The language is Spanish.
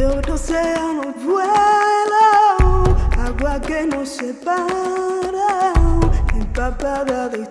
de océano vuelo, agua que nos separa, empapada de